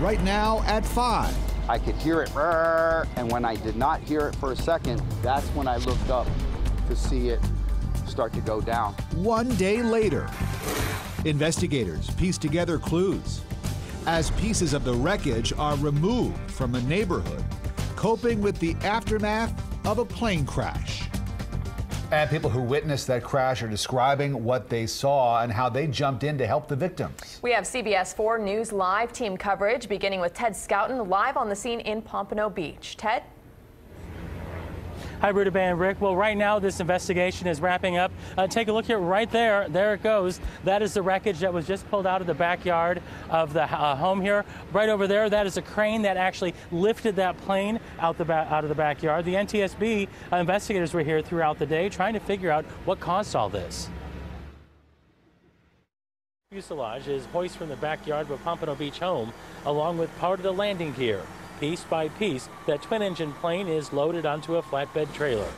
right now at 5. I could hear it, and when I did not hear it for a second, that's when I looked up to see it start to go down. One day later, investigators piece together clues as pieces of the wreckage are removed from a neighborhood, coping with the aftermath of a plane crash. And people who witnessed that crash are describing what they saw and how they jumped in to help the victims. We have CBS 4 News Live team coverage beginning with Ted Scouten live on the scene in Pompano Beach. Ted? Hi, Ruta and Rick. Well, right now this investigation is wrapping up. Uh, take a look here, right there. There it goes. That is the wreckage that was just pulled out of the backyard of the uh, home here. Right over there, that is a crane that actually lifted that plane out the out of the backyard. The NTSB uh, investigators were here throughout the day trying to figure out what caused all this. Fuselage is hoist from the backyard of a Pompano Beach home, along with part of the landing gear. Piece by piece, that twin engine plane is loaded onto a flatbed trailer.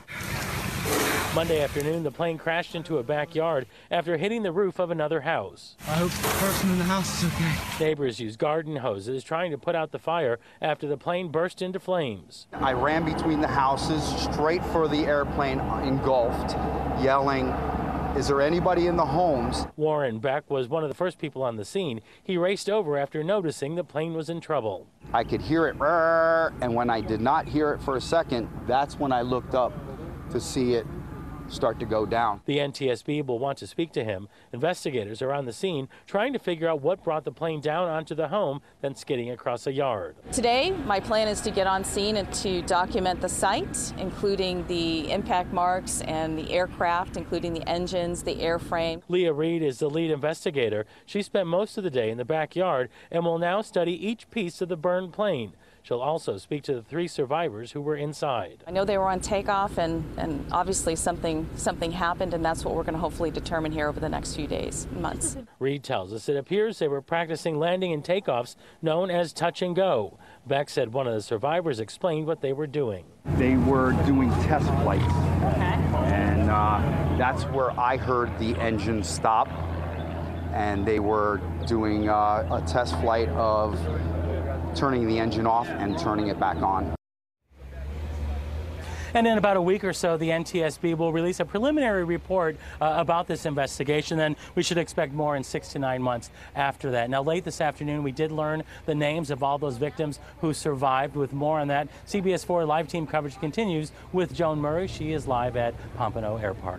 Monday afternoon, the plane crashed into a backyard after hitting the roof of another house. I hope the person in the house is okay. Neighbors used garden hoses trying to put out the fire after the plane burst into flames. I ran between the houses straight for the airplane engulfed, yelling, is there anybody in the homes? Warren Beck was one of the first people on the scene. He raced over after noticing the plane was in trouble. I could hear it, and when I did not hear it for a second, that's when I looked up to see it start to go down. The NTSB will want to speak to him. Investigators are on the scene trying to figure out what brought the plane down onto the home, then skidding across a yard. Today, my plan is to get on scene and to document the site, including the impact marks and the aircraft, including the engines, the airframe. Leah Reed is the lead investigator. She spent most of the day in the backyard and will now study each piece of the burned plane. She'll also speak to the three survivors who were inside. I know they were on takeoff, and, and obviously something something happened, and that's what we're going to hopefully determine here over the next few days, months. Reed tells us it appears they were practicing landing and takeoffs known as touch and go. Beck said one of the survivors explained what they were doing. They were doing test flights. Okay. And uh, that's where I heard the engine stop. And they were doing uh, a test flight of turning the engine off and turning it back on. And in about a week or so, the NTSB will release a preliminary report uh, about this investigation. Then we should expect more in six to nine months after that. Now, late this afternoon, we did learn the names of all those victims who survived. With more on that, CBS 4 live team coverage continues with Joan Murray. She is live at Pompano Airport.